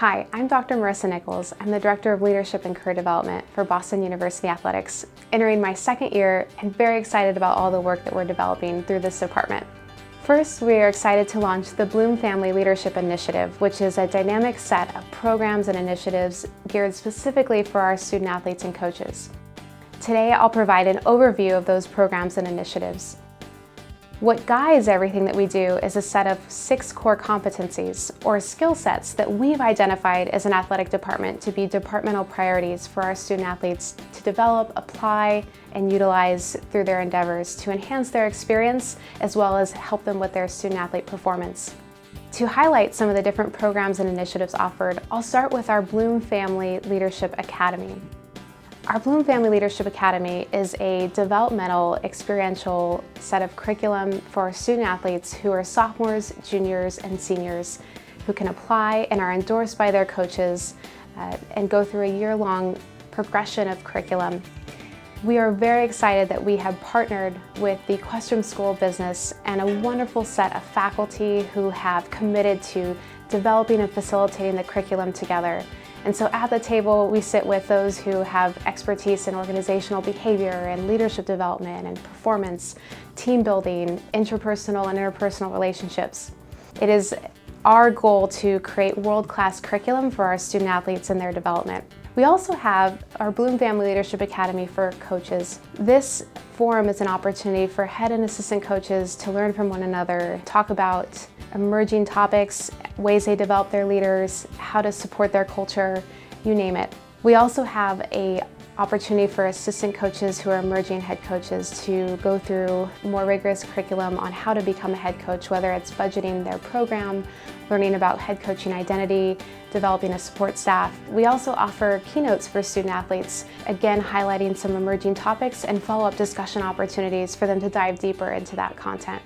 Hi, I'm Dr. Marissa Nichols. I'm the Director of Leadership and Career Development for Boston University Athletics, entering my second year and very excited about all the work that we're developing through this department. First, we are excited to launch the Bloom Family Leadership Initiative, which is a dynamic set of programs and initiatives geared specifically for our student athletes and coaches. Today, I'll provide an overview of those programs and initiatives. What guides everything that we do is a set of six core competencies or skill sets that we've identified as an athletic department to be departmental priorities for our student athletes to develop, apply, and utilize through their endeavors to enhance their experience as well as help them with their student athlete performance. To highlight some of the different programs and initiatives offered, I'll start with our Bloom Family Leadership Academy. Our Bloom Family Leadership Academy is a developmental, experiential set of curriculum for student athletes who are sophomores, juniors, and seniors who can apply and are endorsed by their coaches uh, and go through a year-long progression of curriculum. We are very excited that we have partnered with the Questrom School of Business and a wonderful set of faculty who have committed to developing and facilitating the curriculum together. And so at the table, we sit with those who have expertise in organizational behavior and leadership development and performance, team building, interpersonal and interpersonal relationships. It is our goal to create world-class curriculum for our student athletes and their development. We also have our Bloom Family Leadership Academy for coaches. This forum is an opportunity for head and assistant coaches to learn from one another, talk about emerging topics, ways they develop their leaders, how to support their culture, you name it. We also have a opportunity for assistant coaches who are emerging head coaches to go through more rigorous curriculum on how to become a head coach, whether it's budgeting their program, learning about head coaching identity, developing a support staff. We also offer keynotes for student athletes, again highlighting some emerging topics and follow-up discussion opportunities for them to dive deeper into that content.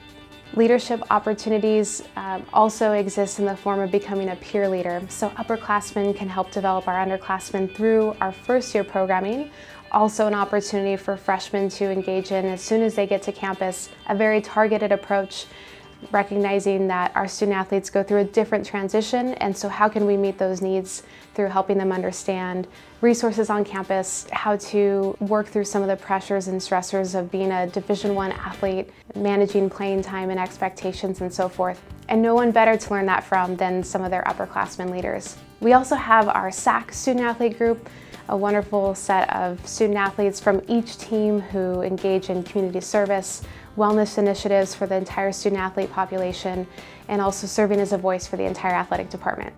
Leadership opportunities um, also exist in the form of becoming a peer leader. So upperclassmen can help develop our underclassmen through our first year programming. Also an opportunity for freshmen to engage in as soon as they get to campus, a very targeted approach recognizing that our student athletes go through a different transition and so how can we meet those needs through helping them understand resources on campus, how to work through some of the pressures and stressors of being a Division One athlete, managing playing time and expectations and so forth. And no one better to learn that from than some of their upperclassmen leaders. We also have our SAC student athlete group, a wonderful set of student athletes from each team who engage in community service, wellness initiatives for the entire student athlete population, and also serving as a voice for the entire athletic department.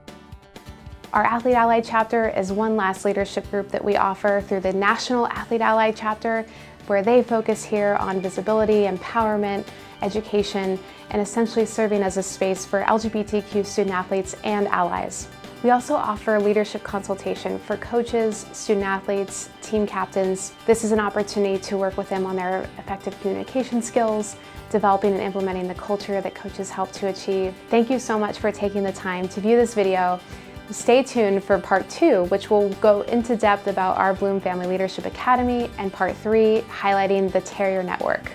Our Athlete Ally chapter is one last leadership group that we offer through the National Athlete Ally chapter, where they focus here on visibility, empowerment, education, and essentially serving as a space for LGBTQ student athletes and allies. We also offer leadership consultation for coaches, student athletes, team captains. This is an opportunity to work with them on their effective communication skills, developing and implementing the culture that coaches help to achieve. Thank you so much for taking the time to view this video. Stay tuned for part two, which will go into depth about our Bloom Family Leadership Academy, and part three, highlighting the Terrier Network.